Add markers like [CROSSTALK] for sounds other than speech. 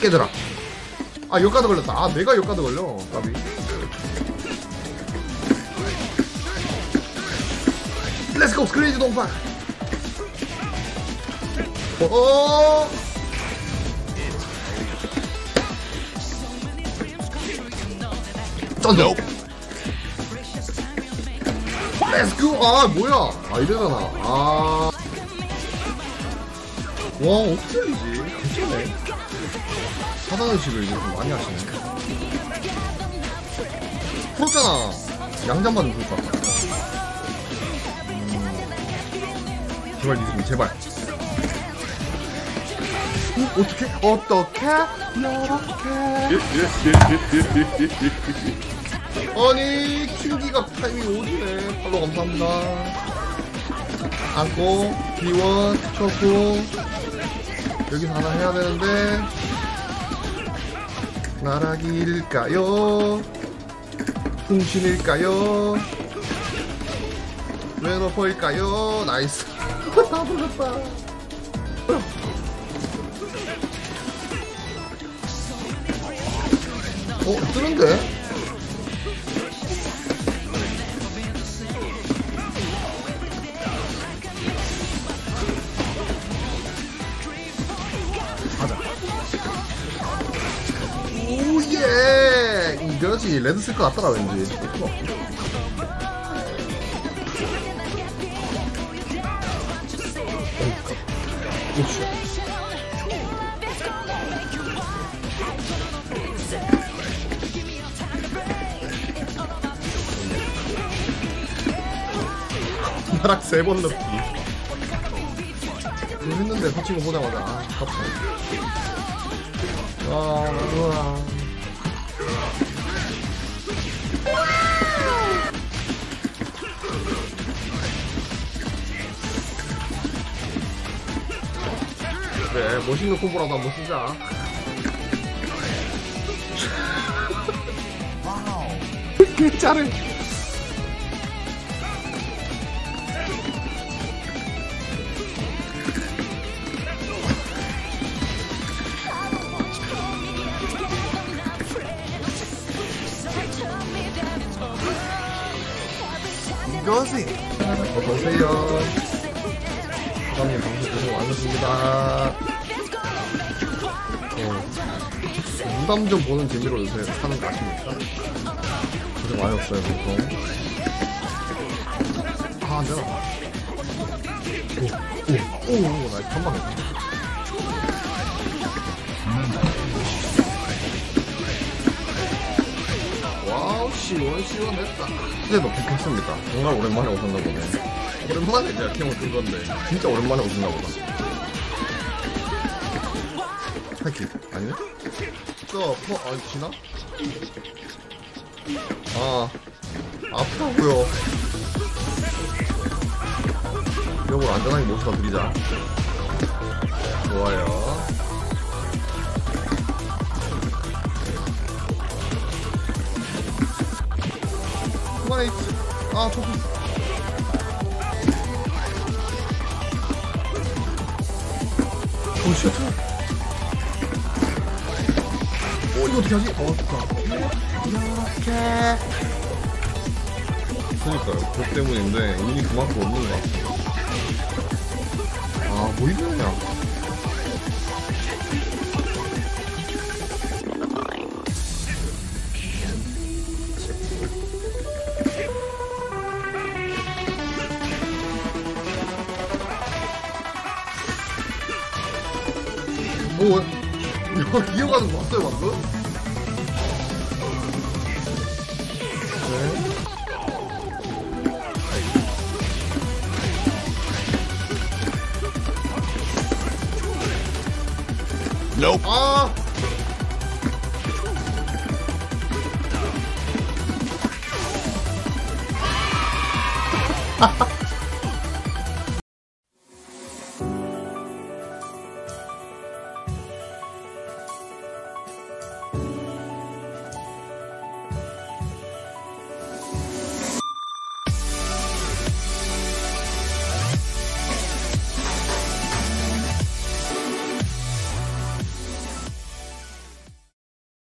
깨져라. 아 역가드 걸렸다. 아 내가 역가드 걸려 까비 렛츠고 스크레이지 동파 어? 쩐다. 렛츠고 아 뭐야? 아 이래잖아 아 와 어떻게 흘리지 괜찮네 사단의식을 좀 많이 하시네. 풀었잖아. 양잠만 좀 풀까 음, 제발 니승 제발. 어, 어떻게 어떻게 이렇게 아니 킹기가 타이밍 오지네. 팔로 감사합니다. 안고 비원 쳤고 여기서 하나 해야 되는데. 나락일까요? 풍신일까요? 왼upper일까요? nice. 다 [LAUGHS] 돌렸다 어 뜨는데? 이거지. 레드 쓸 것 같더라, 왠지. 오씨. 나락 세번 넣기. 했는데 거 보자마자 아, 아깝다. 아, 좋아. 그래, 멋있는 콤보라도 한번 쓰자. [LAUGHS] 개짜를. 이거지. 어서오세요. 사장님 방송 고생 많으십니다. 어, 무담 좀 보는 재미로 요새 사는 거 아십니까? 고생 많으셨어요, 보통. 아, 안 되나? 오, 오, 오, 나 한방 했다. wow, 시원시원했다. 어제도 뵙겠습니까? 정말 오랜만에 오셨나 보네. 오랜만에 제가 cam을 뜬 건데, 진짜 오랜만에 오셨나 보다. 하이킥, 아니네? 저, 뭐, 아, 지나? 아, 아프다고요 여보 안전하게 모셔다 드리자. 좋아요. 그만해. 아, 저기. oh, shit. 오, 이거 어떻게 하지? 어, 좋다. 이렇게. 그니까요. 그 때문인데, 운이 그만큼 없는 것 같아요. 아, 뭐 이러냐. 뭐, 이거 기어가는 거 봤어요, 방금? 네. Nope. 아! [LAUGHS]